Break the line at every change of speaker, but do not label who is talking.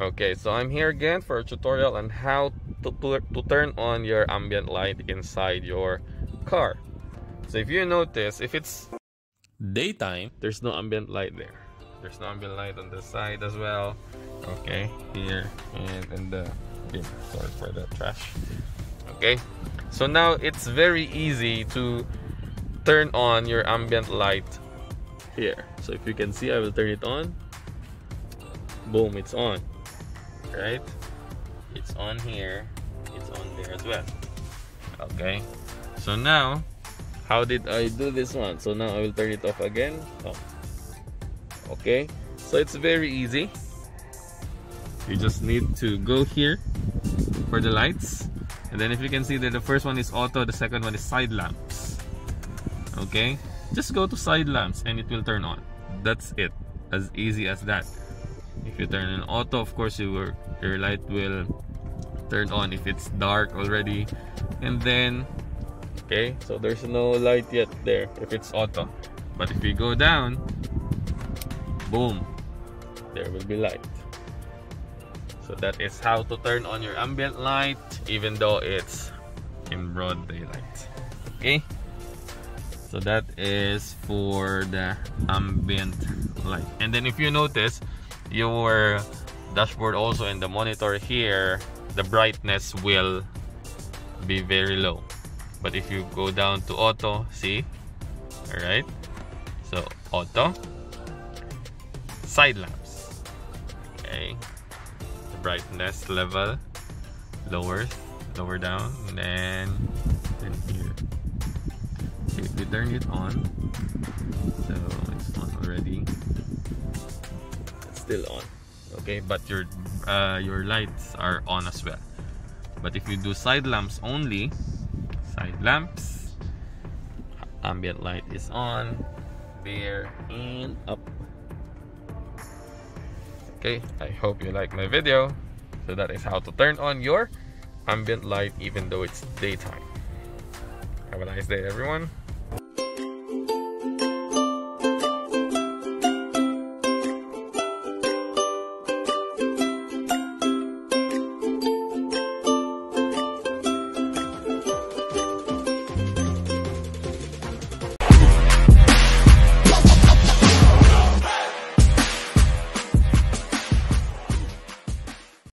Okay, so I'm here again for a tutorial on how to, to, turn on your ambient light inside your car. So if you notice, if it's daytime, there's no ambient light there. There's no ambient light on the side as well. Okay, here and in the. Sorry for the trash. Okay, so now it's very easy to turn on your ambient light here. So if you can see, I will turn it on. Boom, it's on. Right? It's on here. It's on there as well. Okay. So now, how did I do this one? So now I will turn it off again. Oh. Okay. So it's very easy. You just need to go here for the lights. And then if you can see that the first one is auto, the second one is side lamps. Okay just go to side lamps and it will turn on that's it as easy as that if you turn on auto of course your your light will turn on if it's dark already. And then okay so there's no light yet there if it's auto. But if we go down boom there will be light. So that is how to turn on your ambient light even though it's in broad daylight. Okay? So that is for the ambient light. And then if you notice your dashboard also in the monitor here the brightness will be very low. But if you go down to auto see? All right so auto. Side lamps. Okay. The brightness level lower lower down and then, then here. If we turn it on. So it's on already still on okay? But your uh, your lights are on as well. But if you do side lamps only side lamps ambient light is on there and up. Okay i hope you like my video. So that is how to turn on your ambient light even though it's daytime. Have a nice day everyone